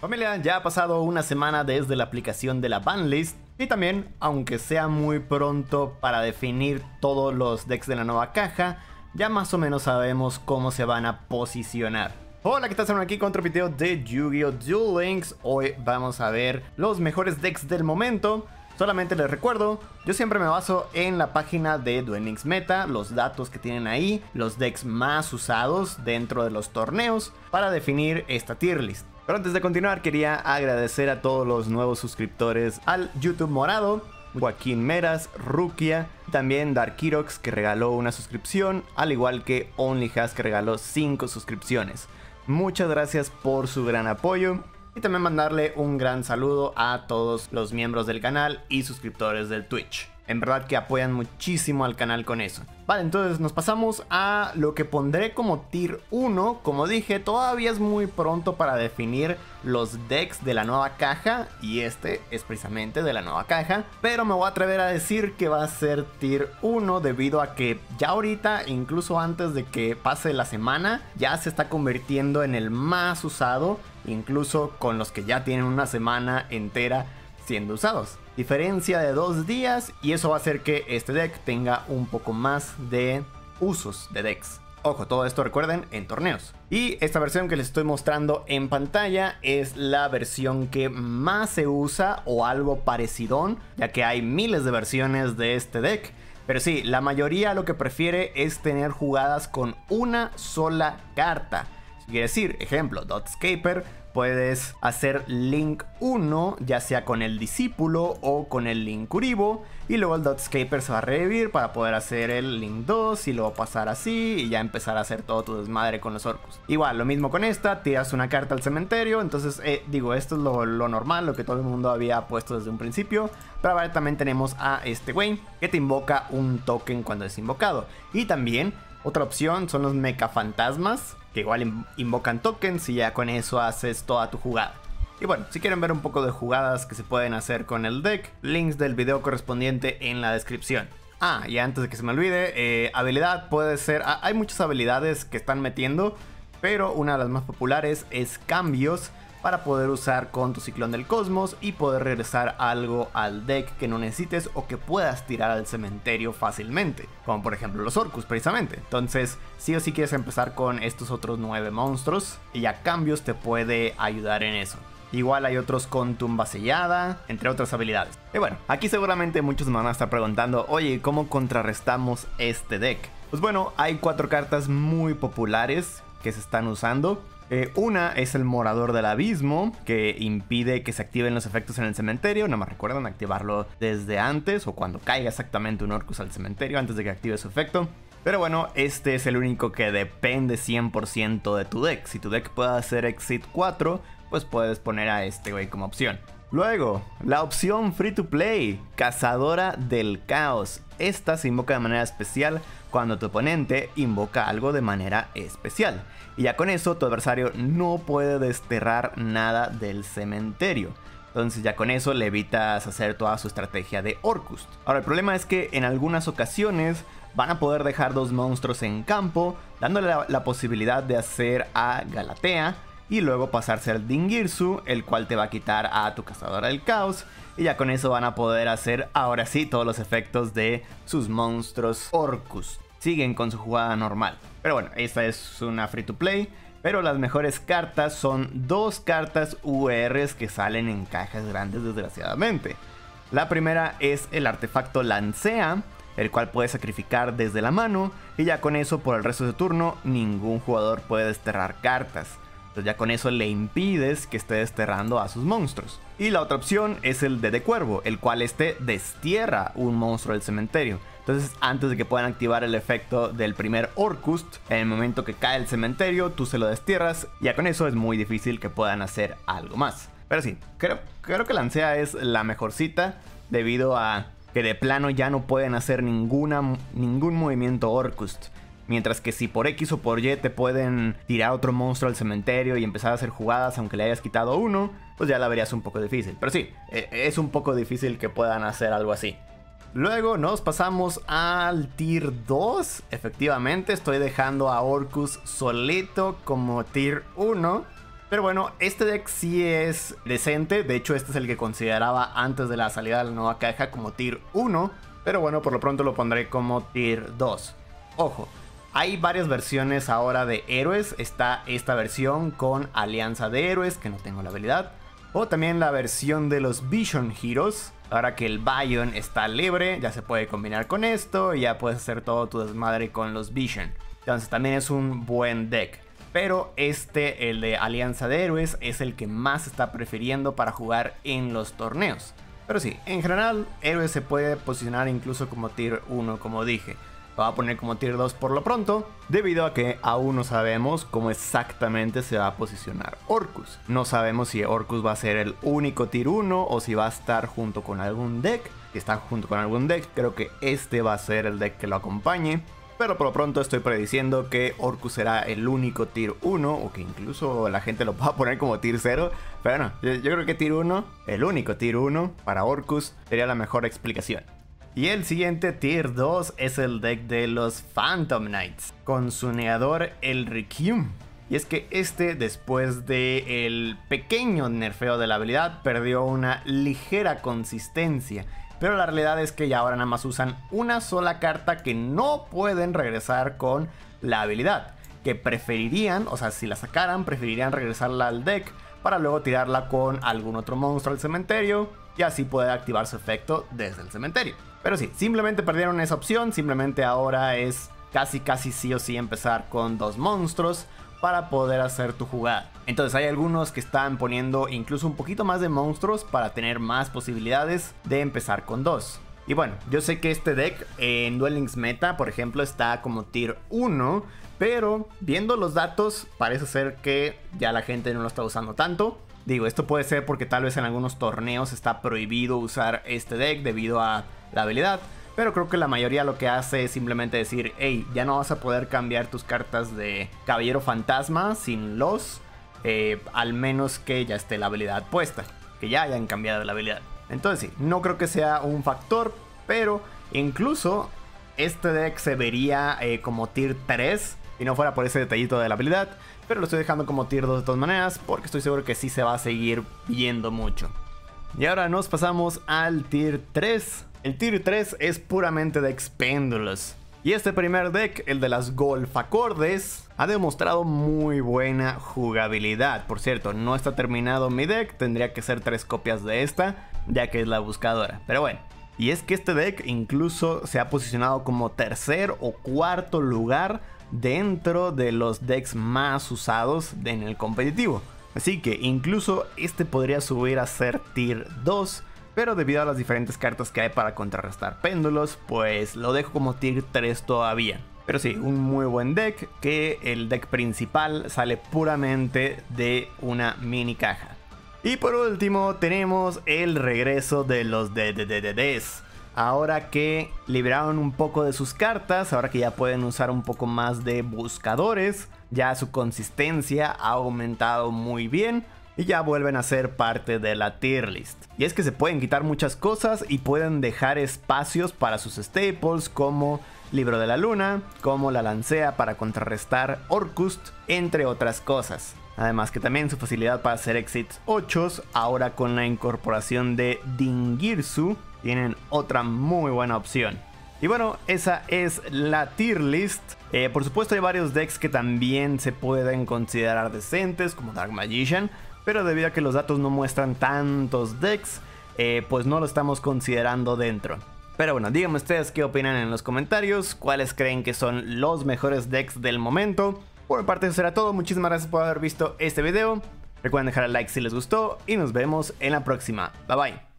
Familia, ya ha pasado una semana desde la aplicación de la banlist y también, aunque sea muy pronto para definir todos los decks de la nueva caja, ya más o menos sabemos cómo se van a posicionar. Hola, ¿qué tal? Estamos aquí con otro video de Yu-Gi-Oh! Duel Links. Hoy vamos a ver los mejores decks del momento. Solamente les recuerdo, yo siempre me baso en la página de Duel Links Meta, los datos que tienen ahí, los decks más usados dentro de los torneos para definir esta tier list. Pero antes de continuar, quería agradecer a todos los nuevos suscriptores al YouTube Morado, Joaquín Meras, Rukia, también Darkirox que regaló una suscripción, al igual que OnlyHas que regaló 5 suscripciones. Muchas gracias por su gran apoyo y también mandarle un gran saludo a todos los miembros del canal y suscriptores del Twitch. En verdad que apoyan muchísimo al canal con eso. Vale, entonces nos pasamos a lo que pondré como tier 1. Como dije, todavía es muy pronto para definir los decks de la nueva caja. Y este es precisamente de la nueva caja. Pero me voy a atrever a decir que va a ser tier 1 debido a que ya ahorita, incluso antes de que pase la semana, ya se está convirtiendo en el más usado. Incluso con los que ya tienen una semana entera siendo usados. Diferencia de dos días y eso va a hacer que este deck tenga un poco más de usos de decks. Ojo, todo esto recuerden en torneos. Y esta versión que les estoy mostrando en pantalla es la versión que más se usa o algo parecidón, ya que hay miles de versiones de este deck. Pero sí, la mayoría lo que prefiere es tener jugadas con una sola carta. Quiere decir, ejemplo, Dotscaper puedes hacer link 1, ya sea con el discípulo o con el link Uribo, y luego el Dotscaper se va a revivir para poder hacer el link 2 y luego pasar así y ya empezar a hacer todo tu desmadre con los orcos. Igual, lo mismo con esta, tiras una carta al cementerio, entonces eh, digo, esto es lo, lo, normal, lo que todo el mundo había puesto desde un principio, pero ahora también tenemos a este güey que te invoca un token cuando es invocado, y también otra opción son los mecha fantasmas, que igual invocan tokens y ya con eso haces toda tu jugada. Y bueno, si quieren ver un poco de jugadas que se pueden hacer con el deck, links del video correspondiente en la descripción. Ah, y antes de que se me olvide, eh, habilidad puede ser... Ah, hay muchas habilidades que están metiendo, pero una de las más populares es cambios para poder usar con tu ciclón del cosmos y poder regresar algo al deck que no necesites o que puedas tirar al cementerio fácilmente, como por ejemplo los Orcus precisamente. Entonces, si o si quieres empezar con estos otros nueve monstruos y a cambios te puede ayudar en eso. Igual hay otros con tumba sellada, entre otras habilidades. Y bueno, aquí seguramente muchos me van a estar preguntando, oye, ¿cómo contrarrestamos este deck? Pues bueno, hay cuatro cartas muy populares que se están usando. Eh, una es el Morador del Abismo, que impide que se activen los efectos en el cementerio. No me recuerdan activarlo desde antes o cuando caiga exactamente un Orcus al cementerio antes de que active su efecto. Pero bueno, este es el único que depende 100% de tu deck. Si tu deck puede hacer Exit 4, pues puedes poner a este güey como opción. Luego, la opción Free to Play, Cazadora del Caos. Esta se invoca de manera especial cuando tu oponente invoca algo de manera especial. Y ya con eso tu adversario no puede desterrar nada del cementerio. Entonces ya con eso le evitas hacer toda su estrategia de Orcust. Ahora el problema es que en algunas ocasiones van a poder dejar dos monstruos en campo, dándole la, la posibilidad de hacer a Galatea y luego pasarse al Dingirsu, el cual te va a quitar a tu cazadora del caos. Y ya con eso van a poder hacer ahora sí todos los efectos de sus monstruos Orcus. Siguen con su jugada normal. Pero bueno, esta es una free to play. Pero las mejores cartas son dos cartas URs que salen en cajas grandes desgraciadamente. La primera es el artefacto Lancea, el cual puedes sacrificar desde la mano y ya con eso por el resto de turno ningún jugador puede desterrar cartas. Entonces ya con eso le impides que esté desterrando a sus monstruos. Y la otra opción es el de de cuervo, el cual este destierra un monstruo del cementerio. Entonces antes de que puedan activar el efecto del primer Orcust, en el momento que cae el cementerio, tú se lo destierras. Ya con eso es muy difícil que puedan hacer algo más. Pero sí, creo, creo que Lancea es la mejor cita debido a que de plano ya no pueden hacer ninguna, ningún movimiento Orcust. Mientras que si por X o por Y te pueden tirar otro monstruo al cementerio y empezar a hacer jugadas aunque le hayas quitado uno, pues ya la verías un poco difícil. Pero sí, e, es un poco difícil que puedan hacer algo así. Luego nos pasamos al tier 2. Efectivamente, estoy dejando a Orcus solito como tier 1. Pero bueno, este deck sí es decente. De hecho, este es el que consideraba antes de la salida de la nueva caja como tier 1. Pero bueno, por lo pronto lo pondré como tier 2. Ojo, hay varias versiones ahora de héroes. Está esta versión con Alianza de Héroes, que no tengo la habilidad. O también la versión de los Vision Heroes. Ahora que el Bion está libre, ya se puede combinar con esto y ya puedes hacer todo tu desmadre con los Vision. Entonces también es un buen deck. Pero este, el de Alianza de Héroes, es el que más está prefiriendo para jugar en los torneos. Pero sí, en general, Héroes se puede posicionar incluso como tier 1, como dije. Va a poner como tier 2 por lo pronto, debido a que aún no sabemos cómo exactamente se va a posicionar Orcus. No sabemos si Orcus va a ser el único tier 1 o si va a estar junto con algún deck. Si está junto con algún deck, creo que este va a ser el deck que lo acompañe. Pero por lo pronto estoy prediciendo que Orcus será el único tier 1 o que incluso la gente lo pueda poner como tier 0. Pero no, yo creo que tier 1, el único tier 1 para Orcus sería la mejor explicación. Y el siguiente tier 2 es el deck de los Phantom Knights, con su neador el Rikyum. Y es que este, después de el pequeño nerfeo de la habilidad, perdió una ligera consistencia. Pero la realidad es que ya ahora nada más usan una sola carta que no pueden regresar con la habilidad. Que preferirían, o sea, si la sacaran, preferirían regresarla al deck para luego tirarla con algún otro monstruo al cementerio y así poder activar su efecto desde el cementerio. Pero sí, simplemente perdieron esa opción, simplemente ahora es casi casi sí o sí empezar con dos monstruos para poder hacer tu jugada. Entonces hay algunos que están poniendo incluso un poquito más de monstruos para tener más posibilidades de empezar con dos. Y bueno, yo sé que este deck en Duel Links Meta, por ejemplo, está como tier 1, pero viendo los datos parece ser que ya la gente no lo está usando tanto. Digo, esto puede ser porque tal vez en algunos torneos está prohibido usar este deck debido a la habilidad. Pero creo que la mayoría lo que hace es simplemente decir, hey, ya no vas a poder cambiar tus cartas de Caballero Fantasma sin los, eh, al menos que ya esté la habilidad puesta, que ya hayan cambiado la habilidad. Entonces sí, no creo que sea un factor, pero incluso este deck se vería eh, como tier 3 y no fuera por ese detallito de la habilidad, pero lo estoy dejando como tier 2 de todas maneras porque estoy seguro que sí se va a seguir viendo mucho. Y ahora nos pasamos al tier 3. El tier 3 es puramente de Expendulous. Y este primer deck, el de las Golf Acordes, ha demostrado muy buena jugabilidad. Por cierto, no está terminado mi deck, tendría que ser tres copias de esta, ya que es la buscadora. Pero bueno, y es que este deck incluso se ha posicionado como tercer o cuarto lugar dentro de los decks más usados en el competitivo. Así que incluso este podría subir a ser tier 2, pero debido a las diferentes cartas que hay para contrarrestar péndulos, pues lo dejo como tier 3 todavía. Pero sí, un muy buen deck que el deck principal sale puramente de una mini caja. Y por último tenemos el regreso de los DDDDs. Ahora que liberaron un poco de sus cartas, ahora que ya pueden usar un poco más de buscadores, ya su consistencia ha aumentado muy bien y ya vuelven a ser parte de la tier list. Y es que se pueden quitar muchas cosas y pueden dejar espacios para sus staples como Libro de la Luna, como la Lancea para contrarrestar Orcust, entre otras cosas. Además que también su facilidad para hacer exits 8 ahora con la incorporación de Dingirsu tienen otra muy buena opción. Y bueno, esa es la tier list. Eh, por supuesto hay varios decks que también se pueden considerar decentes, como Dark Magician, pero debido a que los datos no muestran tantos decks, eh, pues no lo estamos considerando dentro. Pero bueno, díganme ustedes qué opinan en los comentarios, cuáles creen que son los mejores decks del momento. Por mi parte eso será todo, muchísimas gracias por haber visto este video. Recuerden dejar el like si les gustó y nos vemos en la próxima. Bye bye.